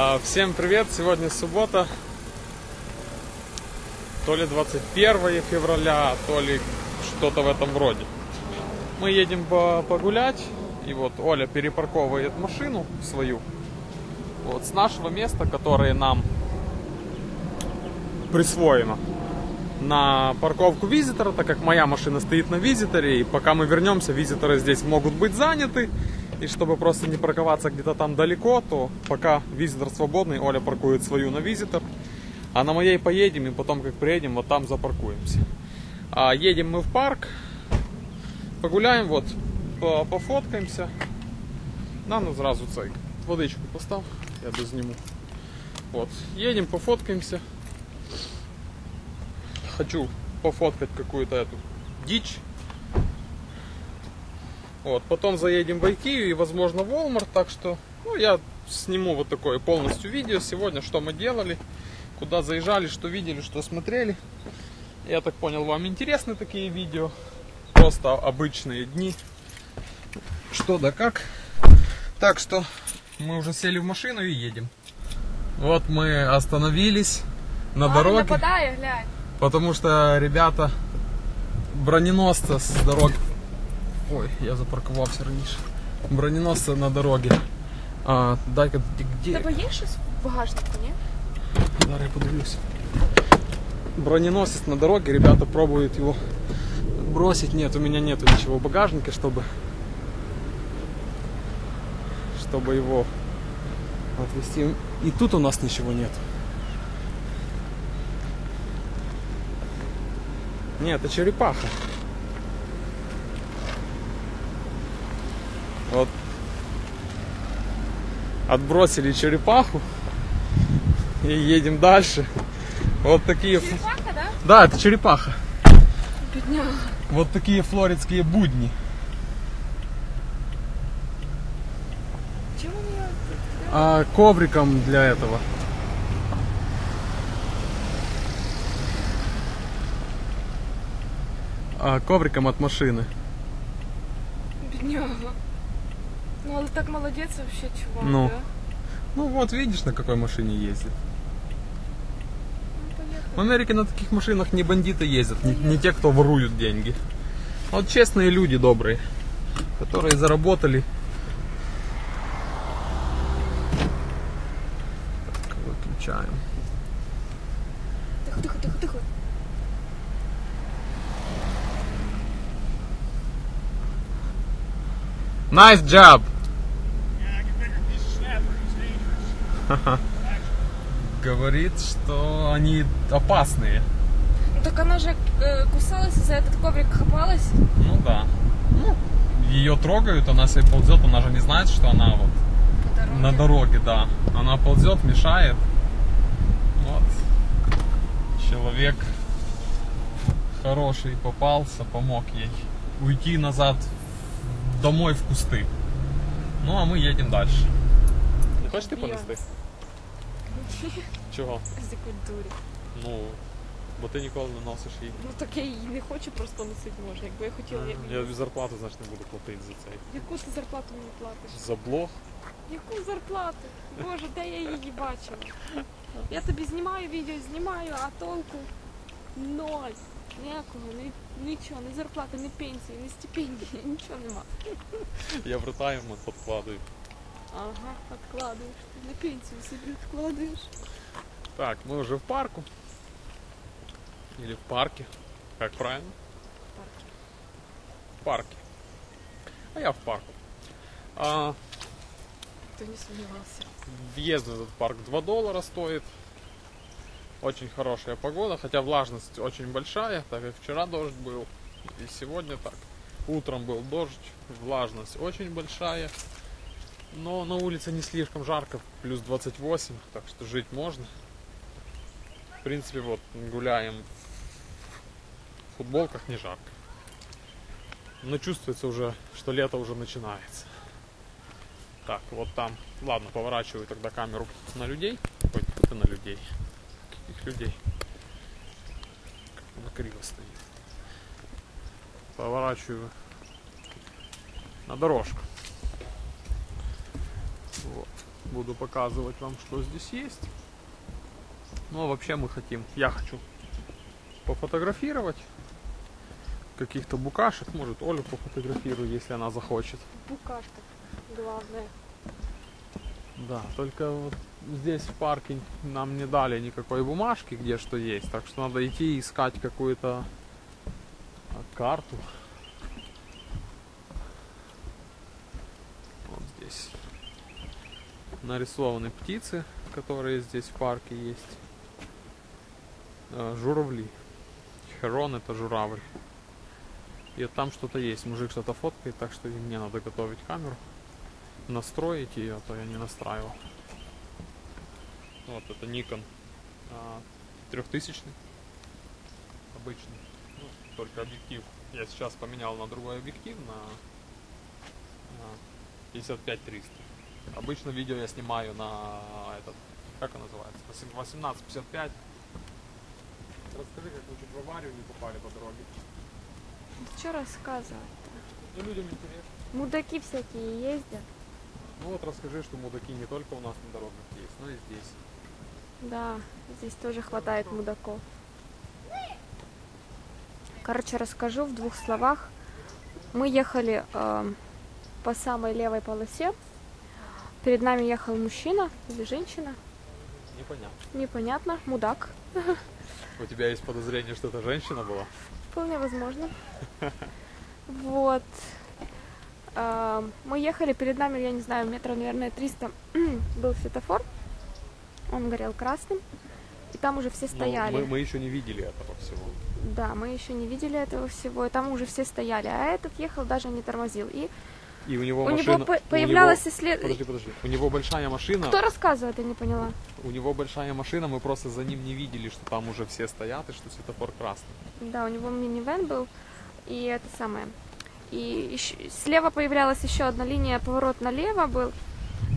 А, Всем привет! Сегодня суббота. То ли 21 февраля, то ли что-то в этом роде. Мы едем по- погулять, и вот Оля перепарковывает машину свою. Вот с нашего места, которое нам присвоено на парковку визитора, так как моя машина стоит на визиторе, и пока мы вернемся, визиторы здесь могут быть заняты. И чтобы просто не парковаться где-то там далеко, то пока визитор свободный, Оля паркует свою на визитор. А на моей поедем, и потом, как приедем, вот там запаркуемся. А едем мы в парк, погуляем, вот, по- пофоткаемся. На, ну сразу цей, водичку постав, я дозниму. Вот, едем, пофоткаемся. Хочу пофоткать какую-то эту дичь. Вот, потом заедем в Икею и, возможно, в Walmart, так что, ну, я сниму вот такое полностью видео сегодня, что мы делали, куда заезжали, что видели, что смотрели. Я так понял, вам интересны такие видео, просто обычные дни, что да как. Так что мы уже сели в машину и едем. Вот мы остановились на дороге. Нападає, глянь. Потому что ребята броненосца с дороги. Ой, я запаркувався раніше. Броненосца на дороге. А, дай-ка ти У где? тебе є щось в багажнику, ні? Зараз я подивлюсь. Броненосец на дороге, ребята пробуют его бросить. Нет, у меня нету ничего в багажнике, чтобы чтобы его отвезти. И тут у нас ничего нет. Нет, это черепаха. Вот. Отбросили черепаху и едем дальше. Вот такие... ф- Черепаха, да? Да, это черепаха. Бідняга. Вот такие флоридские будни. Чому мені... А ковриком для этого. А ковриком от машины. Бідняга. Ну, але так молодець вообще, чувак, Ну. да? Ну вот видишь, на какой машине ездит. Ну. В Америке на таких машинах не бандиты ездят, не, не те, кто воруют деньги. А вот честные люди добрые, которые заработали. Так, выключаем. Тихо, тихо, тихо, тихо. Nice job! Говорит, что они опасные. Ну, так она же э, кусалась и за этот коврик хапалась. Ну да. Ну, ее трогают, она себе ползет, она же не знает, что она вот По дороге. на дороге, да. Она ползет, мешает. Вот. Человек хороший попался, помог ей уйти назад домой в кусты. Ну а мы едем дальше. Не хочешь ты понести? Чого? З культурі. Ну, бо ти ніколи не носиш її. Ну так я її не хочу просто носити може. Якби я хотіла, я б Я її... зарплату, значить, не буду платити за цей. Яку ти зарплату мені платиш? За блог. Яку зарплату? Боже, де я її бачила? Я тобі знімаю відео, знімаю, а толку ноль. Ніякого, ні, нічого, ні зарплати, ні пенсії, ні стипендії, нічого нема. Я в ретаймент подкладываю. Ага, откладываешь. Ты на пенсию себе откладываешь. Так, мы уже в парку. Или в парке. Как правильно? В парке. А я в парку. А, Кто не сомневался. въезд в этот парк 2 доллара стоит. Очень хорошая погода, хотя влажность очень большая, так как вчера дождь был. И сегодня так. Утром был дождь, влажность очень большая. Но на улице не слишком жарко, плюс 28, так что жить можно. В принципе, вот гуляем в футболках, не жарко. Но чувствуется уже, что лето уже начинается. Так, вот там. Ладно, поворачиваю тогда камеру на людей. Ой, это на людей. Каких людей? Она криво стоит. Поворачиваю на дорожку. Буду показывать вам, что здесь есть. Ну, а вообще мы хотим, я хочу пофотографировать каких-то букашек. Может, Олю пофотографирую, если она захочет. Букашка, главное. Да, только вот здесь в парке нам не дали никакой бумажки, где что есть. Так что надо идти искать какую-то карту. Вот здесь нарисованы птицы, которые здесь в парке есть. Э, Журавли. Херон это журавль. И там что-то есть. Мужик что-то фоткает, так что мне надо готовить камеру. Настроить ее, а то я не настраивал. Вот это Nikon а, трехтысячный. Обычный. Ну, только объектив. Я сейчас поменял на другой объектив, на, на 55-300. Обычно видео я снимаю на этот, как он называется, 18-55. Расскажи, как вы чуть в аварию не попали по дороге. Что рассказывать? Ну, людям интересно. Мудаки всякие ездят. Ну вот расскажи, что мудаки не только у нас на дорогах есть, но и здесь. Да, здесь тоже хватает мудаков. Короче, расскажу в двух словах. Мы ехали э, по самой левой полосе. Перед нами ехал мужчина или женщина, Непонятно. непонятно, мудак. У тебя есть подозрение, что это женщина была? Вполне возможно. Вот. А, Мы ехали, перед нами, я не знаю, метров, наверное, 300 был светофор. Он горел красным. И там уже все стояли. мы, мы еще не видели этого всего. Да, мы еще не видели этого всего. И там уже все стояли. А этот ехал, даже не тормозил. И И у него у машина... него появлялась него- ислед- Подожди, подожди. У него большая машина. Кто рассказывает, я не поняла. У него большая машина, мы просто за ним не видели, что там уже все стоят и что светофор красный. Да, у него минивэн был. И это самое. И ещё- слева появлялась еще одна линия, поворот налево был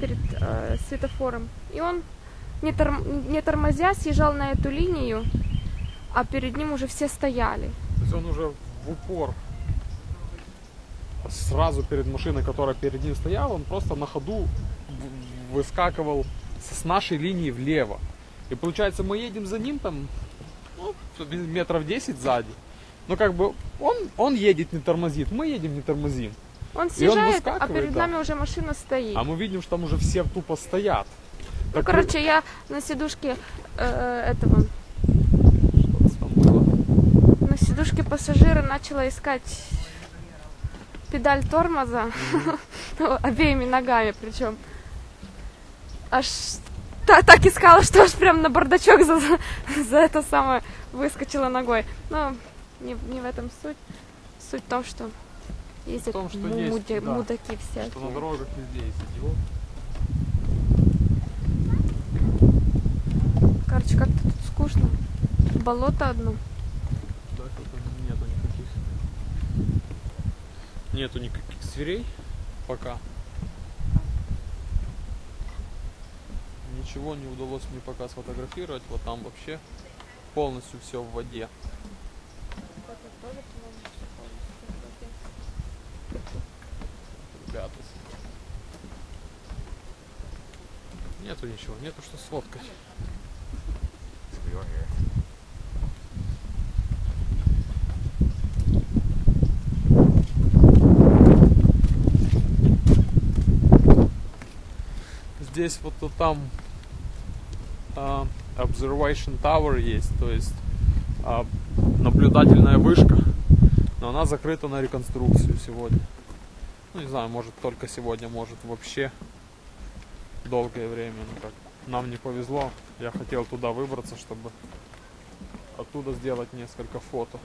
перед э, светофором. И он, не, торм- не тормозя, съезжал на эту линию, а перед ним уже все стояли. То есть он уже в упор сразу перед машиной, которая перед ним стояла, он просто на ходу выскакивал с нашей линии влево. И получается, мы едем за ним там ну, метров 10 сзади. Но как бы он, он едет, не тормозит, мы едем, не тормозим. Он съезжает, а выскакивает, перед да. нами уже машина стоит. А мы видим, что там уже все тупо стоят. Ну, Так короче, я на сидушке э, этого, на сидушке пассажира начала искать педаль тормоза обеими ногами, причем аж та- так искала, что аж прям на бардачок за, за это самое выскочила ногой. Но не, не в этом суть. Суть в том, что ездят том, что му- есть, муди- да. мудаки всякие. Что на дорогах везде есть идиот. Короче, как-то тут скучно. Болото одно. Да, что-то нету никаких. Нету никаких зверей пока. Ничего не удалось мне пока сфотографировать. Вот там вообще полностью все в воде. Ребята. Нету ничего, нету что сфоткать. Здесь вот то там а, observation tower есть, то есть а, наблюдательная вышка, но она закрыта на реконструкцию сегодня. Ну не знаю, может только сегодня, может вообще долгое время. Ну как, нам не повезло. Я хотел туда выбраться, чтобы оттуда сделать несколько фото.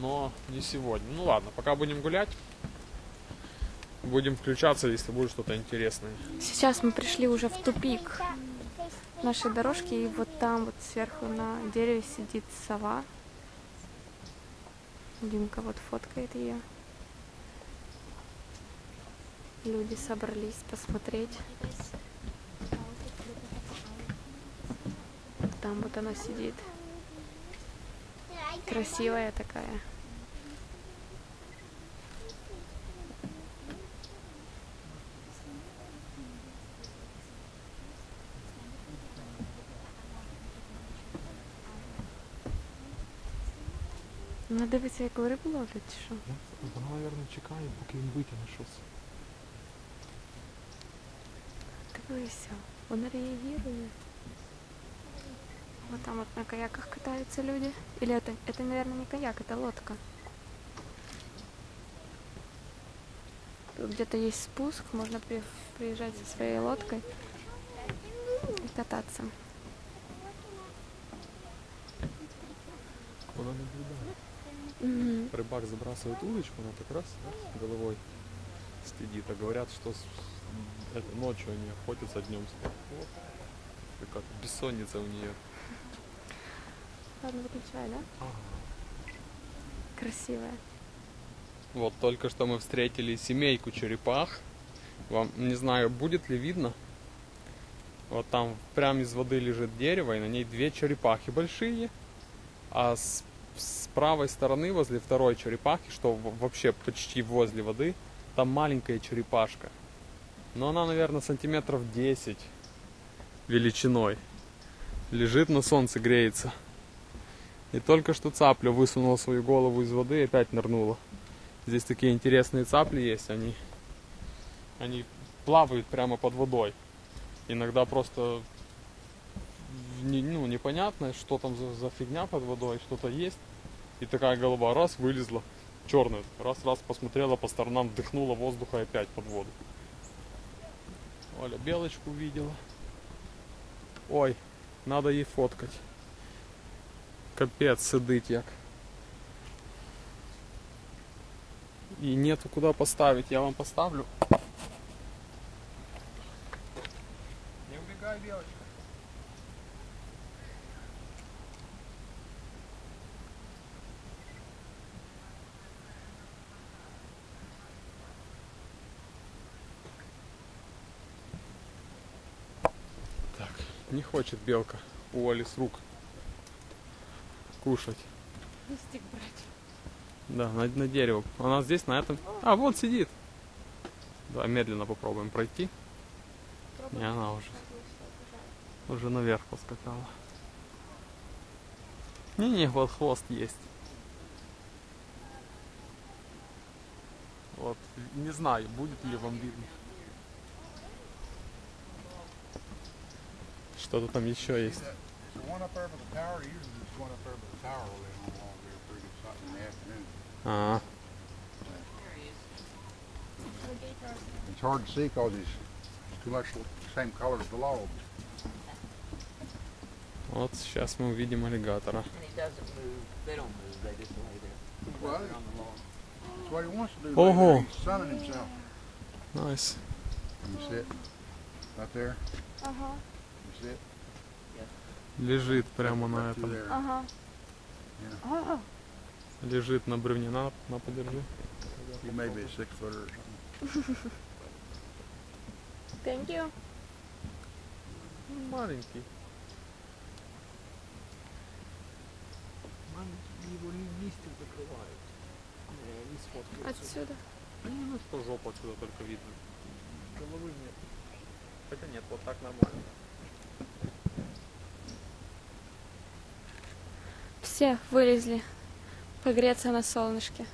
Но не сегодня. Ну ладно, пока будем гулять. Будем включаться, если будет что-то интересное. Сейчас мы пришли уже в тупик нашей дорожки, и вот там вот сверху на дереве сидит сова. Димка вот фоткает ее. Люди собрались посмотреть. Там вот она сидит. Красивая такая. Ну дивиться, як рибу ловлять, чи що? Вона, мабуть, чекає, поки він витягне щось. Дивися, вона реагирует. Вот там вот на каяках катаются люди. Или это, это, наверное, не каяк, это лодка. Тут где-то есть спуск, можно при- приезжать со своей лодкой и кататься. Вона наблюдає. Мгм. Рыбак забрасывает удочку, она так раз, раз головой следит. А говорят, что это ночью они охотятся, днем спят. Вот. Какая-то бессонница у нее. Ладно, выключай, да? Красивая. Вот только что мы встретили семейку черепах. Вам не знаю, будет ли видно. Вот там прямо из воды лежит дерево, и на ней две черепахи большие. А с, с правой стороны, возле второй черепахи, что вообще почти возле воды, там маленькая черепашка. Но она, наверное, сантиметров 10 величиной. Лежит на солнце, греется. И только что цапля высунула свою голову из воды и опять нырнула. Здесь такие интересные цапли есть, они, они плавают прямо под водой. Иногда просто ну, непонятно, что там за, за фигня под водой, что-то есть. И такая голова раз вылезла, черная, раз-раз посмотрела по сторонам, вдохнула воздуха и опять под воду. Оля белочку увидела. Ой, надо ей фоткать. Капец, сидить як. И нету куда поставить. Я вам поставлю. Не убегай, белочка. Так, не хочет белка у Оли с рук кушать. Листик брать. Да, на, на дерево. Она здесь, на этом. А, вот сидит. Да, медленно попробуем пройти. Не, она уже. Уже наверх поскакала. Не-не, вот хвост есть. Вот, не знаю, будет ли вам видно. Что-то там еще есть. The one up there by the tower, usually there's one up there by the tower where they don't along there pretty good something in the afternoon. А, It's hard to see because it's too much the same color as the logs. вот сейчас мы увидим аллигатора. Oh. He's. You sit right there. Sit Лежит прямо на этом. ага. Ага. Лежит на бревне. На, на подержи. He may be a six footer or something. Thank you. Маленький. Маленький его листья закрывают. Не, не сфоткается. Отсюда. Да не, ну что жопа отсюда только видно. Головы нет. Хотя нет, вот так нормально. Все вылезли погреться на солнышке.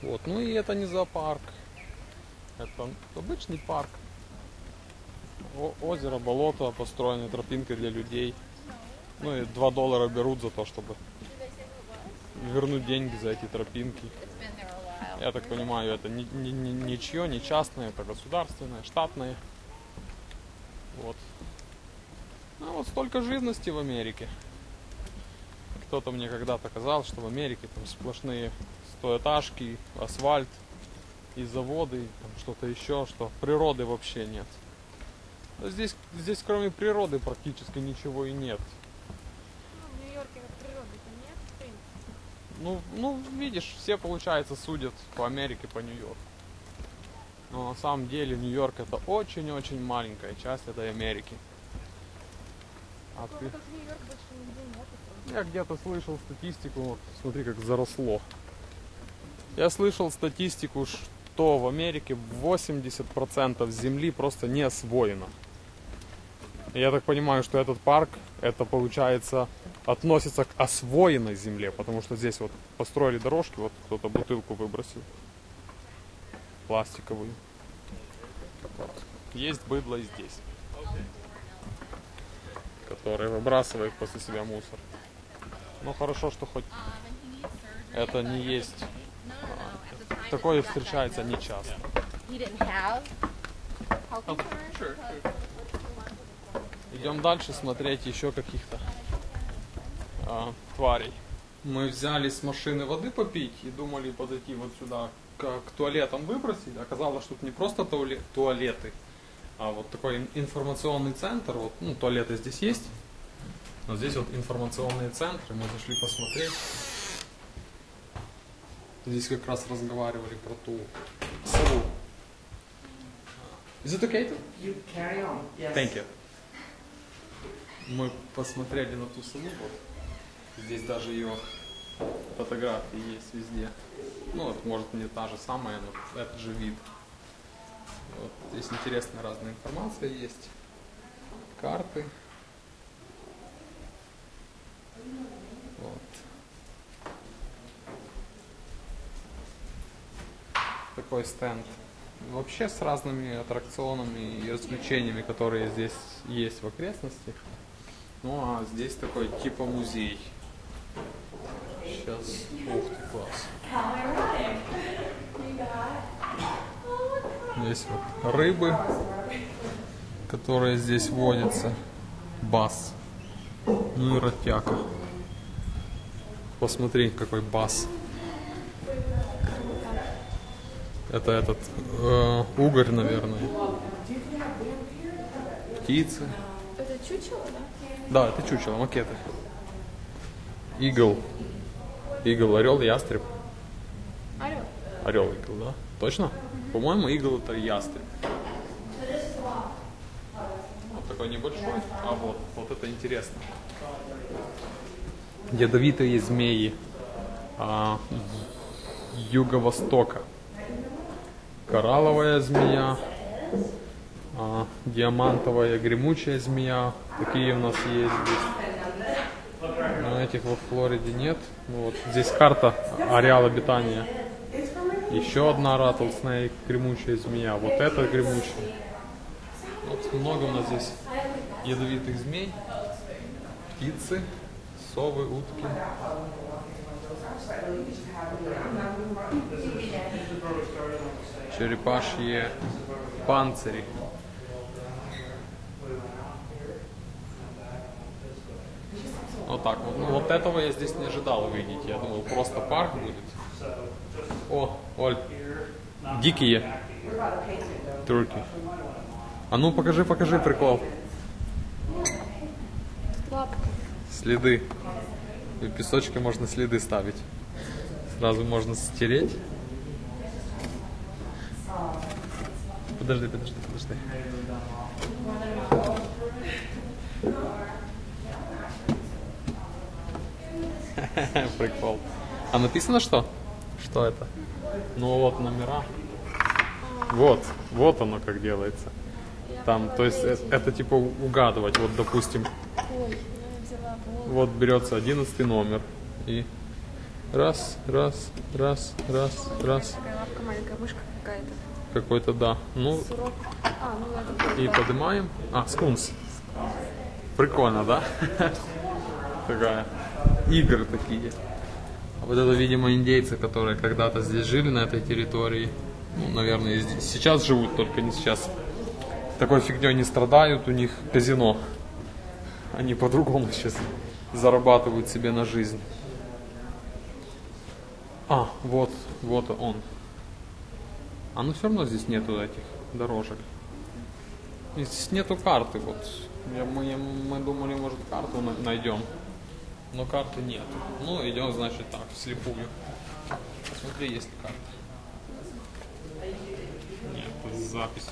Вот, ну и это не зоопарк. Это обычный парк. О- озеро, болото, построены тропинкой для людей. Ну и 2 доллара берут за то, чтобы вернуть деньги за эти тропинки. Я так понимаю, это ни, ни, ни- ничье, не частное, это государственное, штатное. Вот. Ну вот столько живности в Америке. Кто-то мне когда-то казал, что в Америке там сплошные стоэтажки, асфальт и заводы, и там что-то еще, что природы вообще нет. Но здесь, здесь кроме природы практически ничего и нет. В Нью-Йорке природы-то нет, в принципе. Ну, ну, видишь, все, получается, судят по Америке, по Нью-Йорку. Но на самом деле Нью-Йорк это очень-очень маленькая часть этой Америки. А ты- нет. Я где-то слышал статистику, вот, смотри, как заросло. Я слышал статистику, что в Америке 80% земли просто не освоено. Я так понимаю, что этот парк, это получается, относится к освоенной земле, потому что здесь вот построили дорожки, вот кто-то бутылку выбросил. Пластиковую. Есть быдло и здесь. Которые выбрасывают после себя мусор. Ну хорошо, что хоть это не есть. Такое встречается не часто. Идем дальше смотреть еще каких-то а, тварей. Мы взяли с машины воды попить и думали подойти вот сюда к, к туалетам выбросить. Оказалось, что тут не просто туале- туалеты, а вот такой ин- информационный центр. Вот, ну, туалеты здесь есть. Но здесь вот информационные центры. Мы зашли посмотреть. Здесь как раз разговаривали про ту сову. Is it okay? to- You carry on. Yes. Thank you. Мы посмотрели на ту сову, вот. Здесь даже ее фотографии есть везде. Ну, вот, может, не та же самая, но этот же вид. Вот. Здесь интересная разная информация есть. Карты. Вот. Такой стенд. Вообще с разными аттракционами и развлечениями, которые здесь есть в окрестностях. Ну а здесь такой типа музей. Сейчас, ух ты, класс. Здесь вот рыбы, которые здесь водятся. Бас. Ну и ротяка. Посмотри, какой бас. Это этот э, угорь, наверное. Птицы. Это чучело, да? Да, это чучело, макеты. Игл. Игл, орел, ястреб. Орел. Орел, игл, да? Точно? По-моему, игл это ястреб. Вот такой небольшой, а вот, вот это интересно. Ядовитые змеи а, юго-востока. Коралловая змея, а, диамантовая гремучая змея. Такие у нас есть здесь. Этих во Флориде нет. Ну вот здесь карта ареала обитания. Еще одна rattlesnake, гремучая змея. Вот эта гремучая. Вот много у нас здесь ядовитых змей, птицы, совы, утки. Черепашьи панцири. Вот так вот. Ну вот этого я здесь не ожидал увидеть. Я думал, просто парк будет. О, Оль, дикие турки. А ну покажи, покажи прикол. Следы. В песочке можно следы ставить. Сразу можно стереть. Подожди, подожди, подожди. Прикол. А написано что? Что это? Ну вот номера. Вот, вот оно как делается. Там, то есть э- это, типа угадывать. Вот, допустим, Ой, я взяла вот. вот берется одиннадцатый номер. И раз, раз, раз, раз, раз. Такая лапка маленькая, мышка какая-то. Какой-то, да. Ну, Сурок. А, ну это и поднимаем. А, скунс. Прикольно, да? Такая. Игры такие. А вот это, видимо, индейцы, которые когда-то здесь жили, на этой территории. Ну, наверное, здесь- сейчас живут, только не сейчас. Такой фигней не страдают, у них казино. Они по-другому сейчас зарабатывают себе на жизнь. А, вот, вот он. А ну все равно здесь нету этих дорожек. Здесь нету карты, вот. Я, мы, мы думали, может, карту на- найдем. Но карты нет. Ну, идем, значит, так, вслепую. Посмотри, есть ли карта. Нет, запись.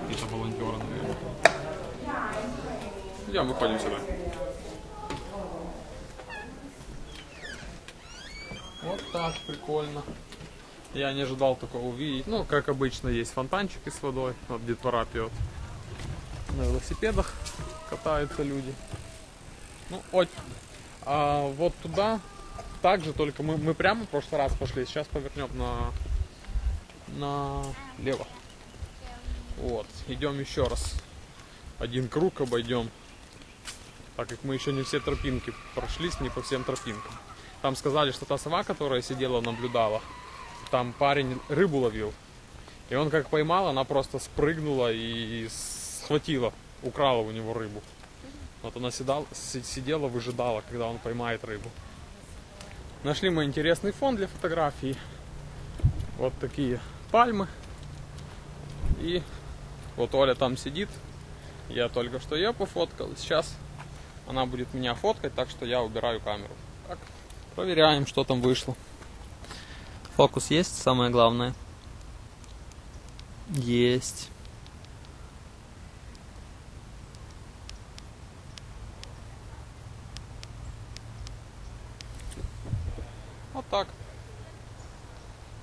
Какие-то волонтеры, наверное. Идем, выходим сюда. Вот так, прикольно. Я не ожидал такого увидеть. Ну, как обычно, есть фонтанчики с водой. Вот детвора пьет. На велосипедах катаются. люди. Ну, от, а вот туда также, только мы, мы прямо в прошлый раз пошли, сейчас повернем на налево. Вот, идем еще раз. Один круг обойдем. Так как мы еще не все тропинки прошлись, не по всем тропинкам. Там сказали, что та сова, которая сидела, наблюдала, там парень рыбу ловил. И он как поймал, она просто спрыгнула и схватила, украла у него рыбу. Вот она сидал, си- сидела, выжидала, когда он поймает рыбу. Нашли мы интересный фон для фотографий. Вот такие пальмы. И вот Оля там сидит. Я только что ее пофоткал. Сейчас она будет меня фоткать, так что я убираю камеру. Так, проверяем, что там вышло. Фокус есть, самое главное. Есть. Вот так.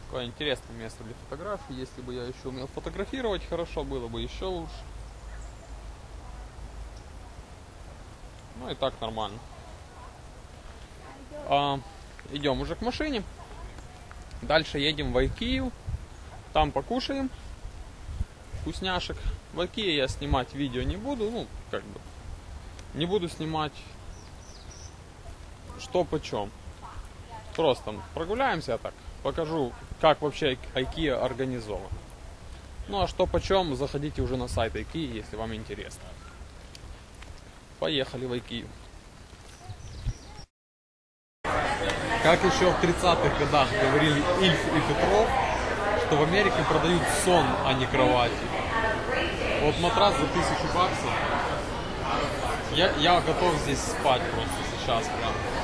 Такое интересное место для фотографий. Если бы я еще умел фотографировать хорошо, было бы еще лучше. Ну и так нормально. А, идем уже к машине. Дальше едем в Айкию. Там покушаем вкусняшек. В Айкии я снимать видео не буду. Ну, как бы. Не буду снимать что почем. Просто прогуляемся так. Покажу, как вообще IKEA организован. Ну а что почем, заходите уже на сайт IKEA, если вам интересно. Поехали в IKEA. Как еще в 30-х годах говорили Ильф и Петров, что в Америке продают сон, а не кровати. Вот матрас за тысячу баксов. Я, я готов здесь спать просто сейчас прям.